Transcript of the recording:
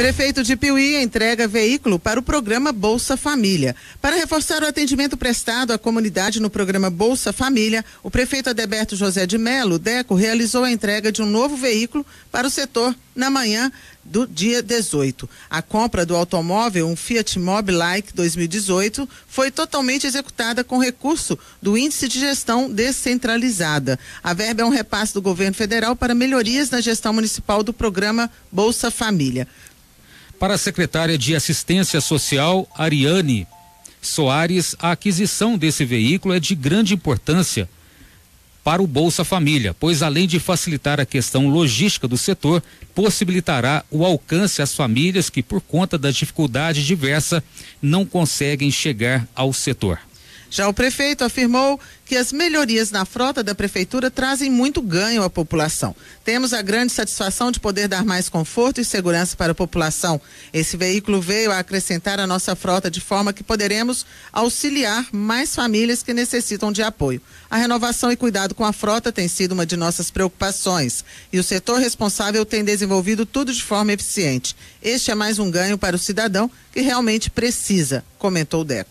Prefeito de Piuí entrega veículo para o programa Bolsa Família. Para reforçar o atendimento prestado à comunidade no programa Bolsa Família, o prefeito Adeberto José de Melo, Deco, realizou a entrega de um novo veículo para o setor na manhã do dia 18. A compra do automóvel, um Fiat Mobi Like 2018, foi totalmente executada com recurso do Índice de Gestão Descentralizada. A verba é um repasse do governo federal para melhorias na gestão municipal do programa Bolsa Família. Para a secretária de Assistência Social, Ariane Soares, a aquisição desse veículo é de grande importância para o Bolsa Família, pois além de facilitar a questão logística do setor, possibilitará o alcance às famílias que, por conta da dificuldade diversa, não conseguem chegar ao setor. Já o prefeito afirmou que as melhorias na frota da prefeitura trazem muito ganho à população. Temos a grande satisfação de poder dar mais conforto e segurança para a população. Esse veículo veio a acrescentar a nossa frota de forma que poderemos auxiliar mais famílias que necessitam de apoio. A renovação e cuidado com a frota tem sido uma de nossas preocupações e o setor responsável tem desenvolvido tudo de forma eficiente. Este é mais um ganho para o cidadão que realmente precisa, comentou Deco.